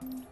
Bye.